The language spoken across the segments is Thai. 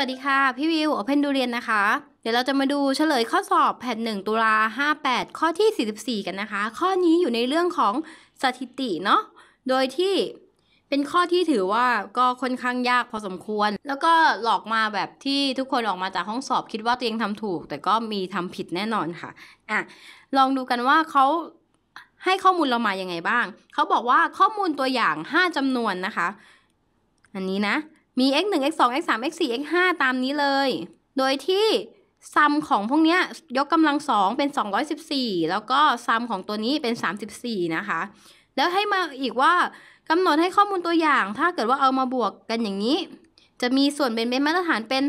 วัสดีค่ะ พี่วิว Open ดูเรียนนะคะ เดี๋ยวเราจะมาดูเฉลยข้อสอบแผ่น1ตุลา58 ข้อที่ 44 กันนะคะ ข้อนี้อยู่ในเรื่องของสถิติเนาะโดยที่เป็นข้อที่ถือว่าก็ค่อนข้างยากพอสมควร แล้วก็หลอกมาแบบที่ทุกคนออกมาจากห้องสอบคิดว่าตัวเองทำถูก แต่ก็มีทำผิดแน่นอนค่ะอะ ลองดูกันว่าเขาให้ข้อมูลเรามายังไงบ้าง เขาบอกว่าข้อมูลตัวอย่าง 5จำนวนนะคะ อันนี้นะ มี x 1 x 2 x 3 x 4 x 5ตามนี้เลย โดยที่ซัมของพวกเนี้ยยกกำลังสองเป็น 214 แล้วก็ซัมของตัวนี้เป็น 34 นะคะ แล้วให้มาอีกว่ากำหนดให้ข้อมูลตัวอย่าง ถ้าเกิดว่าเอามาบวกกันอย่างนี้ จะมีส่วนเป็นเป็นมาตรฐานเป็น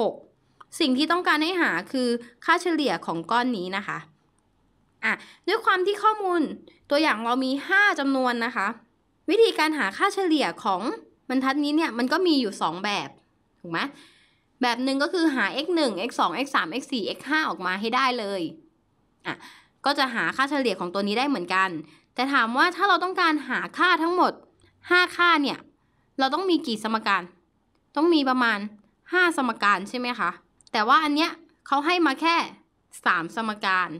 16 สิ่งที่ต้องการให้หาคือค่าเฉลี่ยของก้อนนี้นะคะอะด้วยความที่ข้อมูลตัวอย่างเรามี 5จำนวนนะคะ วิธีการหาค่าเฉลี่ยของ บรรทัดนี้เนี่ยมันก็มีอยู่ 2 แบบถูกไหมแบบหนึ่งก็คือหา x 1 x 2 x 3 x 4 x 5ออกมาให้ได้เลยอะก็จะหาค่าเฉลี่ยของตัวนี้ได้เหมือนกัน แต่ถามว่าถ้าเราต้องการหาค่าทั้งหมด 5 ค่าเนี่ย เราต้องมีกี่สมการ ต้องมีประมาณ 5 สมการใช่ไหมคะ แต่ว่าอันเนี้ยเขาให้มาแค่ 3 สมการ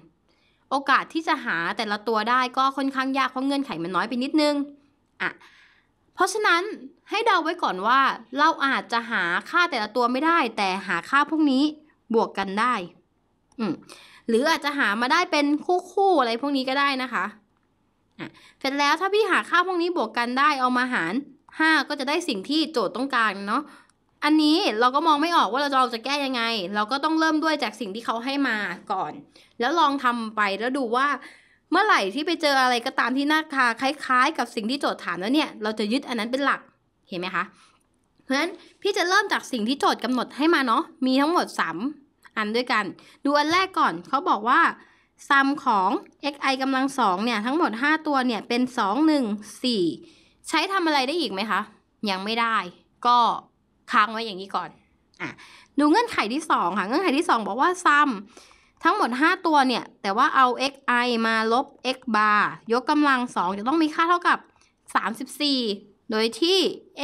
โอกาสที่จะหาแต่ละตัวได้ก็ค่อนข้างยากเพราะเงื่อนไขมันน้อยไปนิดนึงอะเพราะฉะนั้น ให้เดาไว้ก่อนว่า เราอาจจะหาค่าแต่ละตัวไม่ได้ แต่หาค่าพวกนี้บวกกันได้อืมหรืออาจจะหามาได้เป็นคู่คู่อะไรพวกนี้ก็ได้นะคะอะเสร็จแล้วถ้าพี่หาค่าพวกนี้บวกกันได้เอามาหาร 5 ก็จะได้สิ่งที่โจทย์ต้องการเนาะอันนี้เราก็มองไม่ออกว่าเราจะเราจะแก้ยังไง เราก็ต้องเริ่มด้วยจากสิ่งที่เขาให้มาก่อน แล้วลองทำไปแล้วดูว่า เมื่อไหร่ที่ไปเจออะไรก็ตามที่หน้าคาคล้าย ๆ กับสิ่งที่โจทย์ถามแล้วเนี่ย เราจะยึดอันนั้นเป็นหลัก เห็นไหมคะ เพราะฉะนั้นพี่จะเริ่มจากสิ่งที่โจทย์กำหนดให้มาเนาะ มีทั้งหมด 3 อันด้วยกัน ดูอันแรกก่อน เขาบอกว่าซัมของ xi กำลังสองเนี่ยทั้งหมด 5 ตัวเนี่ยเป็น 2 1 4 ใช้ทำอะไรได้อีกไหมคะ ยังไม่ได้ ก็ค้างไว้อย่างนี้ก่อนอะดูเงื่อนไขที่ 2 ค่ะ เงื่อนไขที่ 2 บอกว่าซัมทั้งหมด 5 ตัวเนี่ย แต่ว่าเอา xi มาลบ x bar ยกกำลัง 2 จะต้องมีค่าเท่ากับ 34 โดยที่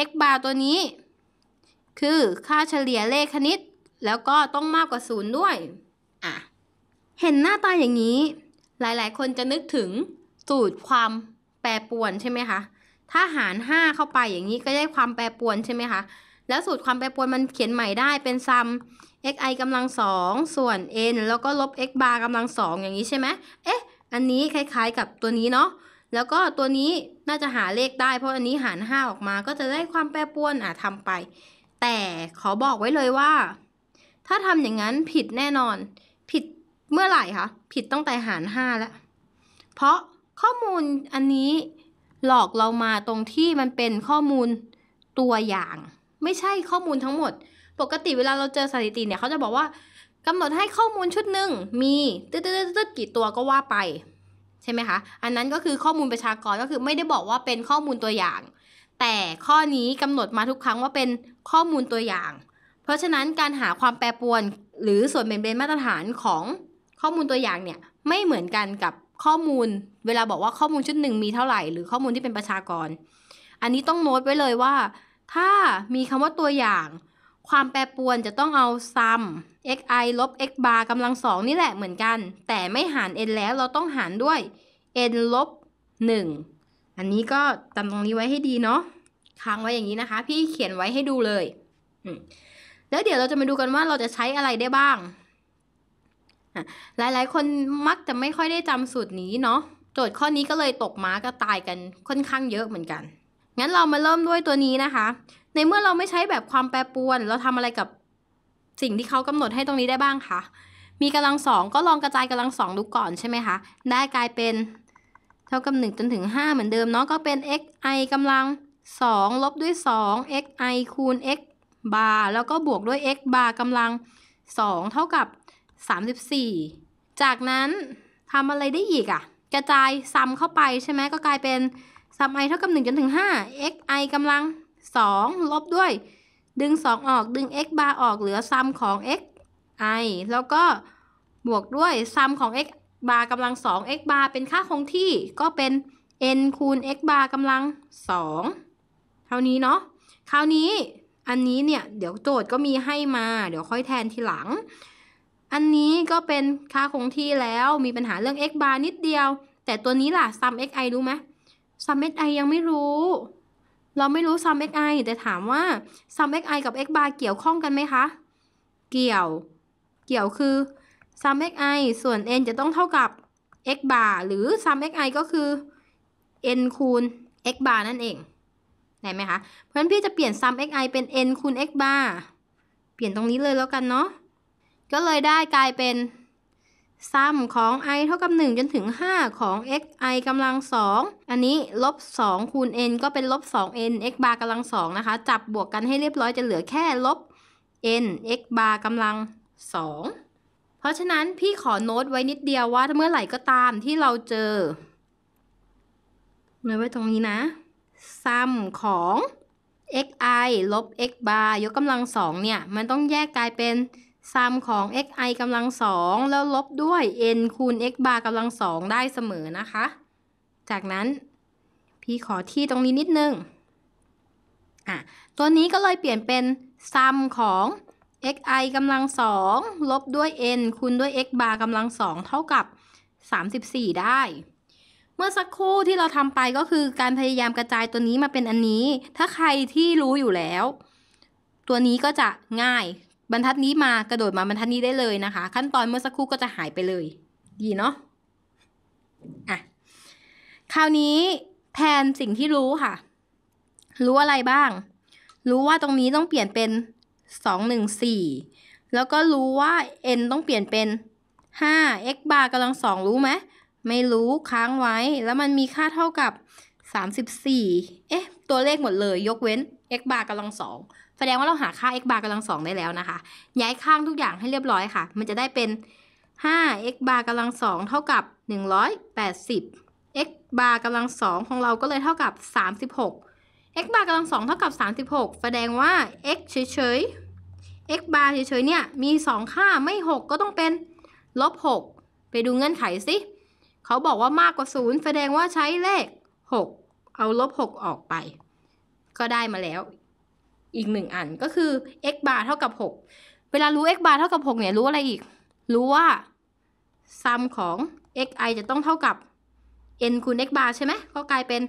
x bar ตัวนี้ คือค่าเฉลี่ยเลขคณิต แล้วก็ต้องมากกว่า0ด้วยอะเห็นหน้าตาอย่างนี้ หลายๆ คนจะนึกถึงสูตรความแปรปรวนใช่ไหมคะ ถ้าหาร 5 เข้าไปอย่างนี้ก็ได้ความแปรปรวนใช่ไหมคะ แล้วสูตรความแปรปรวนมันเขียนใหม่ได้เป็นซัม xi กำลังสองส่วน n แล้วก็ลบ x bar กำลังสองอย่างนี้ใช่ไหมเอ๊ะ อันนี้คล้ายๆกับตัวนี้เนาะ แล้วก็ตัวนี้น่าจะหาเลขได้ เพราะอันนี้หาร 5 ออกมาก็จะได้ความแปรปรวนอะทำไป แต่ขอบอกไว้เลยว่า ถ้าทำอย่างนั้นผิดแน่นอน ผิดเมื่อไหร่คะผิดตั้งแต่หาร 5 แล้ว เพราะข้อมูลอันนี้หลอกเรามาตรงที่มันเป็นข้อมูลตัวอย่าง ไม่ใช่ข้อมูลทั้งหมด ปกติเวลาเราเจอสถิติเนี่ยเขาจะบอกว่ากำหนดให้ข้อมูลชุดหนึ่งมีตึ๊ดตึ๊ดกี่ตัวก็ว่าไป ใช่ไหมคะอันนั้นก็คือข้อมูลประชากรก็คือไม่ได้บอกว่าเป็นข้อมูลตัวอย่าง แต่ข้อนี้กำหนดมาทุกครั้งว่าเป็นข้อมูลตัวอย่าง เพราะฉะนั้นการหาความแปรปรวน หรือส่วนเป็นเป็นมาตรฐานของข้อมูลตัวอย่างเนี่ยไม่เหมือนกันกับข้อมูล เวลาบอกว่าข้อมูลชุดหนึ่งมีเท่าไหร่ หรือข้อมูลที่เป็นประชากร อันนี้ต้องโน้ตไว้เลยว่า ถ้ามีคำว่าตัวอย่าง ความแปรปรวนจะต้องเอาซัม xi ลบ x bar กำลังสองนี่แหละเหมือนกัน แต่ไม่หาร n แล้วเราต้องหารด้วย n ลบ1อันนี้ก็จำตรงนี้ไว้ให้ดีเนาะค้างไว้อย่างนี้นะคะ พี่เขียนไว้ให้ดูเลย แล้วเดี๋ยวเราจะมาดูกันว่าเราจะใช้อะไรได้บ้าง หลายๆ คนมักจะไม่ค่อยได้จำสูตรนี้เนาะ โจทย์ข้อนี้ก็เลยตกม้าก็ตายกันค่อนข้างเยอะเหมือนกัน งั้นเรามาเริ่มด้วยตัวนี้นะคะ ในเมื่อเราไม่ใช้แบบความแปรปรวน เราทำอะไรกับสิ่งที่เขากำหนดให้ตรงนี้ได้บ้างคะมีกำลังสองก็ลองกระจายกำลังสองดูก่อนใช่ไหมคะได้กลายเป็นเท่ากับหนึ่งจนถึงห้าเหมือนเดิมเนาะก็เป็น x i กำลังสองลบด้วยสอง x i คูณ x bar แล้วก็บวกด้วย x bar กำลังสองเท่ากับสามสิบสี่จากนั้นทำอะไรได้อีกอะ่ะ กระจายซ้ำเข้าไปใช่ไหมก็กลายเป็นซัม i เท่ากับ 1 จนถึง 5 x i กำลัง 2 ลบด้วย ดึง 2 ออกดึง x bar ออกเหลือซัมของ x i แล้วก็บวกด้วยซัมของ x bar กำลัง 2 x bar เป็นค่าคงที่ก็เป็น n คูณ x bar กำลัง 2 เท่านี้เนาะคราวนี้อันนี้เนี่ยเดี๋ยวโจทย์ก็มีให้มา เดี๋ยวค่อยแทนทีหลัง อันนี้ก็เป็นค่าคงที่แล้วมีปัญหาเรื่อง x bar นิดเดียว แต่ตัวนี้ล่ะ sum xi รู้ไหม sum xi ยังไม่รู้ เราไม่รู้ sum xi แต่ถามว่า sum xi กับ x bar เกี่ยวข้องกันไหมคะ เกี่ยว เกี่ยวคือ sum xi ส่วน n จะต้องเท่ากับ x bar หรือ sum xi ก็คือ n คูณ x bar นั่นเอง ได้ไหมคะ เพราะฉะนั้นพี่จะเปลี่ยน sum xi เป็น n คูณ x bar เปลี่ยนตรงนี้เลยแล้วกันเนาะ ก็เลยได้กลายเป็น ซัมของ i เท่ากับ 1 จนถึง 5 ของ x i กำลัง 2 อันนี้ลบ 2 คูณ n ก็เป็นลบ 2n x bar กำลัง 2 นะคะ จับบวกกันให้เรียบร้อยจะเหลือแค่ลบ n x bar กำลัง 2 เพราะฉะนั้นพี่ขอโน้ตไว้นิดเดียวว่าเมื่อไหร่ก็ตามที่เราเจอโน้ตไว้ตรงนี้นะ ซัมของ xi ลบ x bar ยกกำลัง 2 เนี่ย มันต้องแยกกลายเป็น ซัมของ xi กำลัง2แล้วลบด้วย n คูณ x bar กำลัง2ได้เสมอนะคะ จากนั้นพี่ขอที่ตรงนี้นิดนึงอะตัวนี้ก็เลยเปลี่ยนเป็นซัมของ xi กำลัง2ลบด้วย n คูณด้วย x bar กำลัง2เท่ากับ 34 ได้ เมื่อสักครู่ที่เราทำไปก็คือการพยายามกระจายตัวนี้มาเป็นอันนี้ ถ้าใครที่รู้อยู่แล้ว ตัวนี้ก็จะง่าย บรรทัดนี้มากระโดดมาบรรทัดนี้ได้เลยนะคะ ขั้นตอนเมื่อสักครู่ก็จะหายไปเลย ดีเนาะอะคราวนี้แทนสิ่งที่รู้ค่ะ รู้อะไรบ้าง รู้ว่าตรงนี้ต้องเปลี่ยนเป็น214แล้วก็รู้ว่า n ต้องเปลี่ยนเป็น5 x bar กำลัง2รู้ไหมไม่รู้ค้างไว้ แล้วมันมีค่าเท่ากับ 34 เอ๊ะ ตัวเลขหมดเลย ยกเว้น x bar กำลัง2 แสดงว่าเราหาค่า x bar กำลัง2ได้แล้วนะคะ ย้ายข้างทุกอย่างให้เรียบร้อยค่ะ มันจะได้เป็น 5 x bar กำลัง2เท่ากับ 180 x bar กำลัง2ของเราก็เลยเท่ากับ 36 x bar กำลัง2เท่ากับ 36 แสดงว่า x เฉยๆ x bar เฉยๆเนี่ยมี 2 ค่าไม่ 6 ก็ต้องเป็นลบ 6 ไปดูเงื่อนไขสิเขาบอกว่ามากกว่า 0 แสดงว่าใช้เลข 6 เอาลบ 6 ออกไป ก็ได้มาแล้ว อีกหนึ่งอันก็คือ x bar เท่ากับ 6 เวลารู้ x bar เท่ากับ 6 เนี่ยรู้อะไรอีก รู้ว่าซัมของ xi จะต้องเท่ากับ n คูณ x bar ใช่ไหมก็กลายเป็น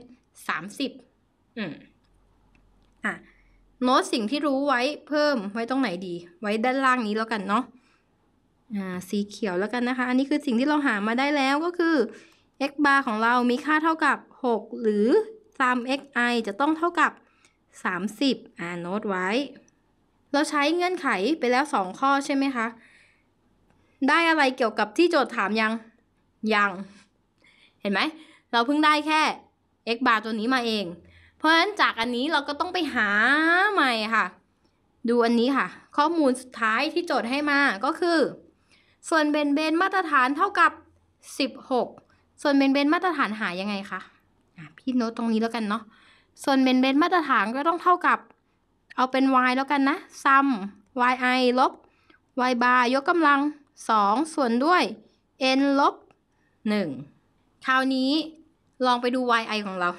30 อืมอะโน้ตสิ่งที่รู้ไว้เพิ่มไว้ตรงไหนดี ไว้ด้านล่างนี้แล้วกันเนาะอ่าสีเขียวแล้วกันนะคะ อันนี้คือสิ่งที่เราหามาได้แล้วก็คือ x bar ของเรามีค่าเท่ากับ 6 หรือซัม xi จะต้องเท่ากับ 30อ่าโน้ตไว้ เราใช้เงื่อนไขไปแล้ว 2 ข้อใช่ไหมคะ ได้อะไรเกี่ยวกับที่โจทย์ถามยัง ยัง เห็นไหม เราเพิ่งได้แค่ x bar ตัวนี้มาเอง เพราะฉะนั้นจากอันนี้เราก็ต้องไปหาใหม่ค่ะ ดูอันนี้ค่ะ ข้อมูลสุดท้ายที่โจทย์ให้มาก็คือ ส่วนเบนเบนมาตรฐานเท่ากับ 16 ส่วนเบนเบนมาตรฐานหายังไงคะะพี่โน้ตตรงนี้แล้วกันเนาะ ส่วนเบนเบนมาตรฐานก็ต้องเท่ากับ เอาเป็น y แล้วกันนะซัม yi ลบ y bar ยกกำลัง 2 ส่วนด้วย n ลบ 1 คราวนี้ลองไปดู yi ของเรา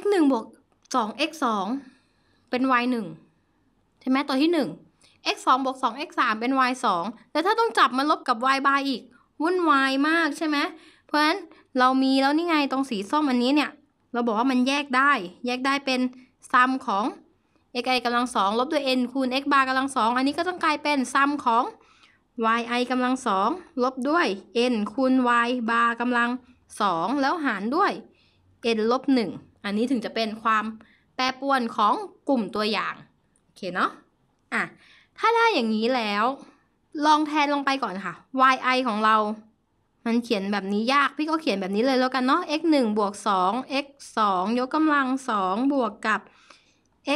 x 1บวก2 x 2เป็น y 1ใช่ไหมตัวที่ 1 x 2บวก2 x 3เป็น y 2แล้วถ้าต้องจับมาลบกับ y bar อีกวุ่นวายมากใช่ไหมเพราะฉะนั้นเรามีแล้วนี่ไงตรงสีส้มอันนี้เนี่ย เราบอกว่ามันแยกได้ แยกได้เป็นซัมของ x i กำลังสองลบด้วย n คูณ x bar กำลังสองอันนี้ก็ต้องกลายเป็นซัมของ y i กำลังสองลบด้วย n คูณ y bar กำลังสองแล้วหารด้วย n ลบหนึ่งอันนี้ถึงจะเป็นความแปรปรวนของกลุ่มตัวอย่างโอเคเนาะอะถ้าได้อย่างนี้แล้ว ลองแทนลงไปก่อนค่ะ y i ของเรา มันเขียนแบบนี้ยาก พี่ก็เขียนแบบนี้เลยแล้วกันเนาะ x 1บวก2 x 2ยกกำลัง2บวกกับ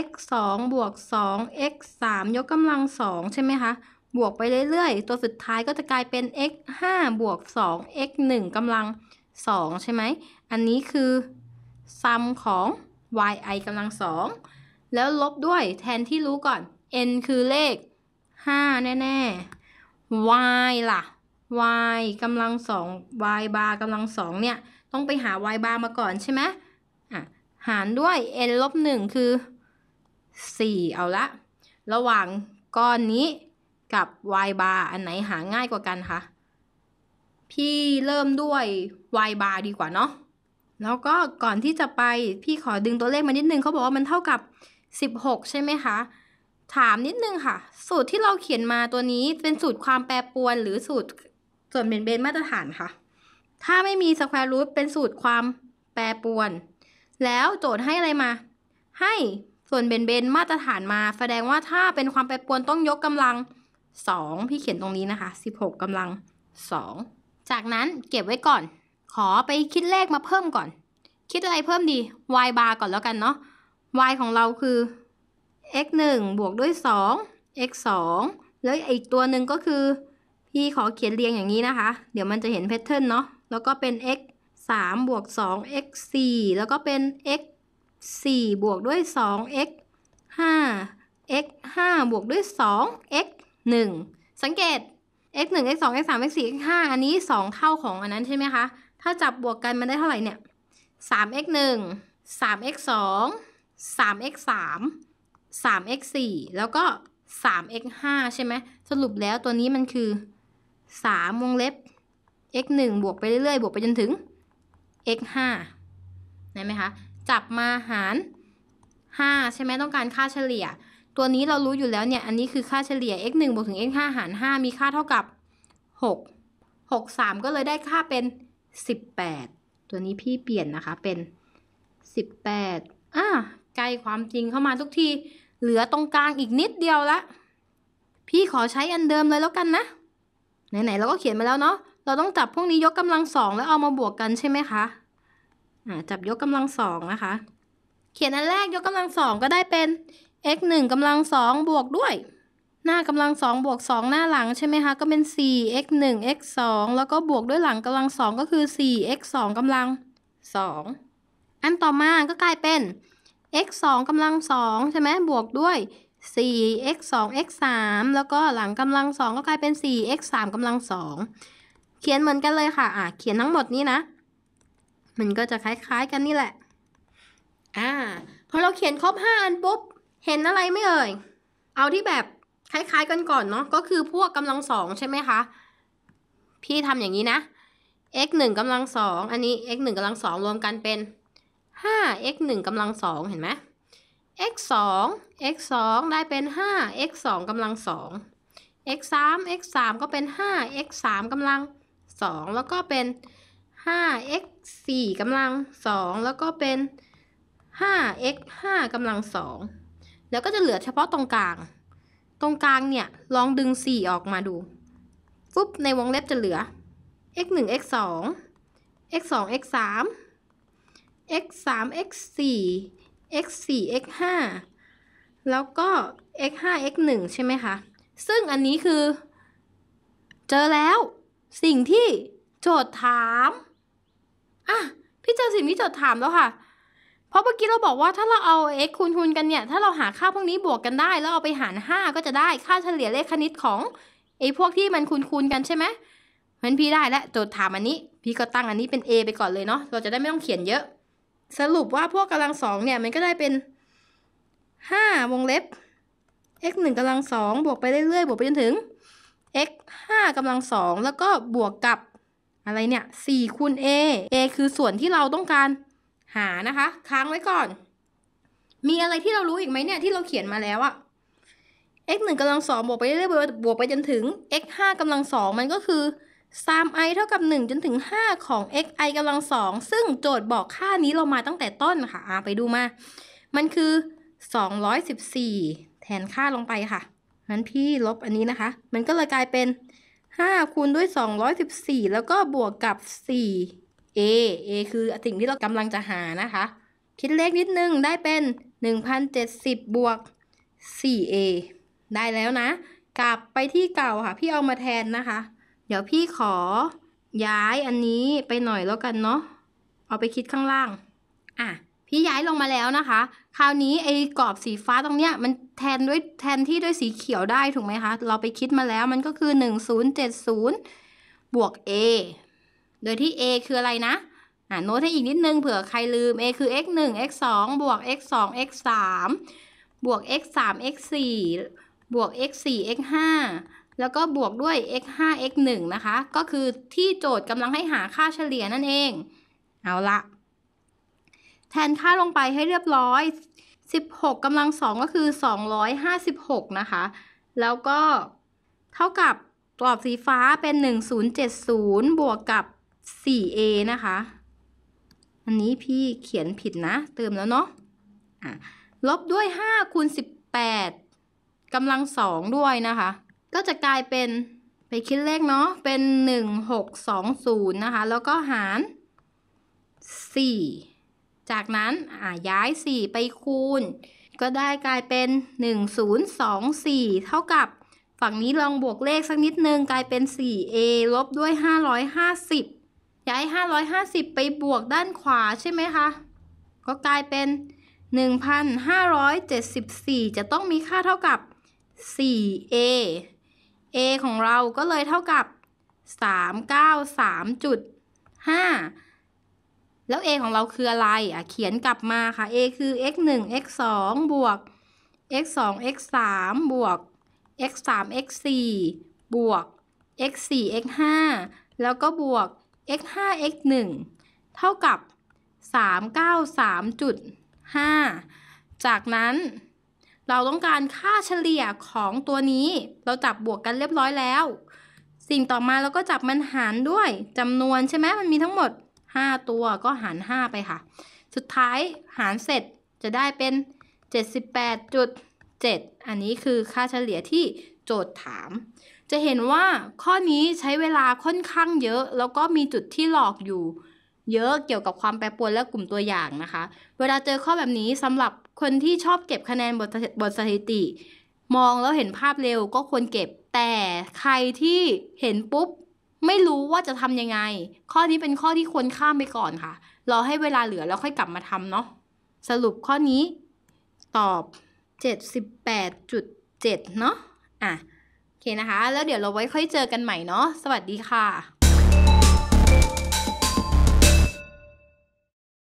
x 2บวก2 x 3ยกกำลัง2ใช่ไหมคะ บวกไปเรื่อยๆ ตัวสุดท้ายก็จะกลายเป็น x 5บวก2 x 1กำลัง2ใช่ไหม อันนี้คือซัมของ yi กำลัง2แล้วลบด้วยแทนที่รู้ก่อน n คือเลข 5 แน่ ๆ y ล่ะ y กำลัง2 y bar กำลัง2เนี่ย ต้องไปหา y bar มาก่อนใช่ไหมอะ หารด้วย n ลบ1คือ 4 เอาละ ระหว่างก้อนนี้กับ y bar อันไหนหาง่ายกว่ากันคะ พี่เริ่มด้วย y bar ดีกว่าเนาะ แล้วก็ก่อนที่จะไปพี่ขอดึงตัวเลขมานิดนึงเขาบอกว่ามันเท่ากับ 16 ใช่ไหมคะ ถามนิดนึงค่ะ สูตรที่เราเขียนมาตัวนี้เป็นสูตรความแปรปรวนหรือสูตร ส่วนเบนเบนมาตรฐานค่ะ ถ้าไม่มีสแควร์รูทเป็นสูตรความแปรปรวน แล้วโจทย์ให้อะไรมา ให้ส่วนเบนเบนมาตรฐานมา แสดงว่าถ้าเป็นความแปรปรวนต้องยกกำลัง2พี่เขียนตรงนี้นะคะ16กำลัง2จากนั้นเก็บไว้ก่อน ขอไปคิดเลขมาเพิ่มก่อน คิดอะไรเพิ่มดี y bar ก่อนแล้วกันเนาะ y ของเราคือ x 1บวกด้วย 2 x 2แล้วอีกตัวหนึ่งก็คือ พี่ขอเขียนเรียงอย่างนี้นะคะ เดี๋ยวมันจะเห็นแพทเทิร์นเนาะ แล้วก็เป็น x 3บวก2 x 4แล้วก็เป็น x 4บวกด้วย2 x 5 x 5บวกด้วย2 x 1สังเกต x 1 x 2 x 3 x 4 x 5อันนี้ 2 เท่าของอันนั้นใช่ไหมคะ ถ้าจับบวกกันมันได้เท่าไหร่เนี่ย3 x 1 3 x 2 3 x 3 3 x 4แล้วก็3 x 5ใช่ไหม สรุปแล้วตัวนี้มันคือ 3 วงเล็บ x 1บวกไปเรื่อยๆ บวกไปจนถึง x 5ได้ไหมคะ จับมาหาร 5 ใช่ไหมต้องการค่าเฉลี่ย ตัวนี้เรารู้อยู่แล้วเนี่ย อันนี้คือค่าเฉลี่ย x 1บวกถึง x 5หาร 5 มีค่าเท่ากับ 6 6 3 ก็เลยได้ค่าเป็น 18 ตัวนี้พี่เปลี่ยนนะคะเป็น 18อะใกล้ความจริงเข้ามาทุกที เหลือตรงกลางอีกนิดเดียวละ พี่ขอใช้อันเดิมเลยแล้วกันนะ ไหนๆเราก็เขียนมาแล้วเนาะ เราต้องจับพวกนี้ยกกำลังสองแล้วเอามาบวกกันใช่ไหมคะอ่าจับยกกำลังสองนะคะ เขียนอันแรกยกกำลังสองก็ได้เป็น x หนึ่งกำลังสองบวกด้วย หน้ากำลังสองบวกสองหน้าหลังใช่ไหมคะ ก็เป็น 4 x 1 x 2แล้วก็บวกด้วยหลังกำลังสองก็คือ 4 x 2กำลังสองอันต่อมาก็กลายเป็น x 2กำลังสองใช่ไหมบวกด้วย 4 x 2 x 3แล้วก็หลังกำลังสองก็กลายเป็น 4 x 3กำลังสองเขียนเหมือนกันเลยค่ะอะเขียนทั้งหมดนี้นะ มันก็จะคล้ายๆกันนี่แหละ อ่า พอเราเขียนครบ 5 อันปุ๊บ เห็นอะไรไม่เอ่ย เอาที่แบบคล้ายๆกันก่อนเนาะ ก็คือพวกกำลังสองใช่ไหมคะ พี่ทำอย่างนี้นะ x 1กำลังสอง อันนี้ x 1กำลังสองรวมกันเป็น 5 x 1กำลังสองเห็นไหม x 2 x 2ได้เป็น 5 x 2กำลังสอง x 3 x 3ก็เป็น 5 x 3กำลังสองแล้วก็เป็น 5 x 4กำลังสองแล้วก็เป็น 5 x 5กำลังสองแล้วก็จะเหลือเฉพาะตรงกลาง ตรงกลางเนี่ย ลองดึง 4 ออกมาดูปุ๊บในวงเล็บจะเหลือ x 1 x 2 x 2 x 3 x 3 x 4 x 4 x 5แล้วก็ x 5 x 1ใช่ไหมคะ ซึ่งอันนี้คือ เจอแล้วสิ่งที่โจทย์ถามอะพี่เจอสิ่งที่โจทย์ถามแล้วค่ะ เพราะเมื่อกี้เราบอกว่าถ้าเราเอา x คูณคูณกันเนี่ย ถ้าเราหาค่าพวกนี้บวกกันได้ แล้วเอาไปหาร 5 ก็จะได้ค่าเฉลี่ยเลขคณิตของไอ้พวกที่มันคูณคูณกันใช่ไหมเพราะนพี่ได้แล้วโจทย์ถามอันนี้ พี่ก็ตั้งอันนี้เป็น a ไปก่อนเลยเนาะเราจะได้ไม่ต้องเขียนเยอะ สรุปว่าพวกกำลังสองเนี่ยมันก็ได้เป็น5วงเล็บ x 1กำลังสองบวกไปเรื่อยๆบวกไปจนถึง x 5กำลังสองแล้วก็บวกกับอะไรเนี่ย4คูณ a a คือส่วนที่เราต้องการหานะคะ ค้างไว้ก่อน มีอะไรที่เรารู้อีกไหมเนี่ยที่เราเขียนมาแล้วอะ x 1กำลังสองบวกไปเรื่อยๆบวกไปจนถึง x 5กำลังสองมันก็คือ 3i เท่ากับ 1 จนถึง 5 ของ xi กำลังสองซึ่งโจทย์บอกค่านี้เรามาตั้งแต่ต้นค่ะไปดูมา มันคือ 214 แทนค่าลงไปค่ะงั้นพี่ลบอันนี้นะคะ มันก็เลยกลายเป็น 5 คูณด้วย 214 แล้วก็บวกกับ 4a a คือสิ่งที่เรากำลังจะหานะคะ คิดเลขนิดนึงได้เป็น 1,070 บวก 4a ได้แล้วนะ กลับไปที่เก่าค่ะ พี่เอามาแทนนะคะ เดี๋ยวพี่ขอย้ายอันนี้ไปหน่อยแล้วกันเนาะ เอาไปคิดข้างล่าง อะ พี่ย้ายลงมาแล้วนะคะ คราวนี้ไอ้กรอบสีฟ้าตรงเนี้ยมันแทนด้วยแทนที่ด้วยสีเขียวได้ถูกไหมคะ เราไปคิดมาแล้วมันก็คือ 1070 บวก a โดยที่ a คืออะไรนะ อะโน้ตให้อีกนิดนึงเผื่อใครลืม a คือ x 1 x 2บวก x 2 x 3บวก x 3 x 4บวก x 4 x 5 แล้วก็บวกด้วย x 5 x 1นะคะ ก็คือที่โจทย์กำลังให้หาค่าเฉลี่ยนั่นเอง เอาละแทนค่าลงไปให้เรียบร้อย 16กำลังสองก็คือ 256 นะคะ แล้วก็เท่ากับกรอบสีฟ้าเป็น 1070 บวกกับ 4a นะคะ อันนี้พี่เขียนผิดนะ เติมแล้วเนาะะลบด้วย5คูณ18กำลังสองด้วยนะคะ ก็จะกลายเป็นไปคิดเลขเนาะเป็น 1620 นะคะ แล้วก็หาร 4 จากนั้นอ่าย้าย 4 ไปคูณ ก็ได้กลายเป็น 1024 เท่ากับฝั่งนี้ลองบวกเลขสักนิดนึงกลายเป็น 4a ลบด้วย 550 ย้าย 550 ไปบวกด้านขวาใช่ไหมคะ ก็กลายเป็น 1,574 จะต้องมีค่าเท่ากับ 4a a ของเราก็เลยเท่ากับ 393.5 แล้ว a ของเราคืออะไรอะเขียนกลับมาค่ะ a คือ x 1 x 2บวก x 2 x 3บวก x 3 x 4บวก x 4 x 5แล้วก็บวก x 5 x 1เท่ากับ 393.5 จากนั้น เราต้องการค่าเฉลี่ยของตัวนี้ เราจับบวกกันเรียบร้อยแล้ว สิ่งต่อมาเราก็จับมันหารด้วยจำนวนใช่ไหมมันมีทั้งหมด 5 ตัวก็หาร 5 ไปค่ะ สุดท้ายหารเสร็จจะได้เป็น 78.7 อันนี้คือค่าเฉลี่ยที่โจทย์ถาม จะเห็นว่าข้อนี้ใช้เวลาค่อนข้างเยอะ แล้วก็มีจุดที่หลอกอยู่ เยอะเกี่ยวกับความแปรปรวนและกลุ่มตัวอย่างนะคะ เวลาเจอข้อแบบนี้สำหรับคนที่ชอบเก็บคะแนนบทบทสถิติ มองแล้วเห็นภาพเร็วก็ควรเก็บ แต่ใครที่เห็นปุ๊บไม่รู้ว่าจะทำยังไง ข้อนี้เป็นข้อที่ควรข้ามไปก่อนค่ะ รอให้เวลาเหลือแล้วค่อยกลับมาทำเนาะ สรุปข้อนี้ ตอบ 78.7 เนาะ อะ โอเคนะคะ แล้วเดี๋ยวเราไว้ค่อยเจอกันใหม่เนาะ สวัสดีค่ะ